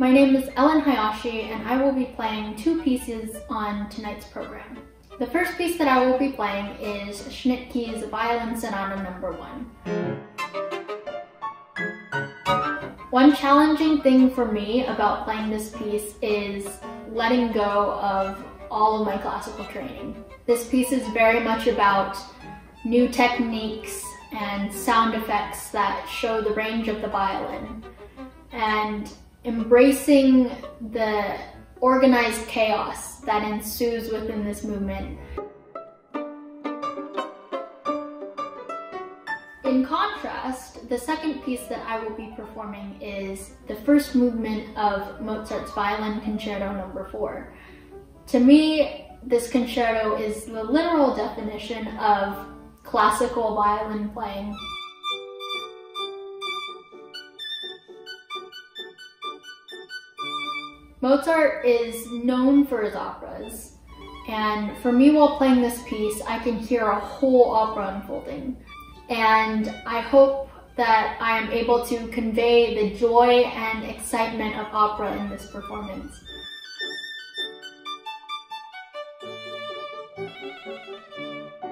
My name is Ellen Hayashi and I will be playing two pieces on tonight's program. The first piece that I will be playing is Schnittke's Violin Sonata Number 1. One challenging thing for me about playing this piece is letting go of all of my classical training. This piece is very much about new techniques and sound effects that show the range of the violin and embracing the organized chaos that ensues within this movement. In contrast, the second piece that I will be performing is the first movement of Mozart's Violin Concerto Number no. 4. To me, this concerto is the literal definition of classical violin playing. Mozart is known for his operas, and for me while playing this piece, I can hear a whole opera unfolding and I hope that I am able to convey the joy and excitement of opera in this performance. Thank you.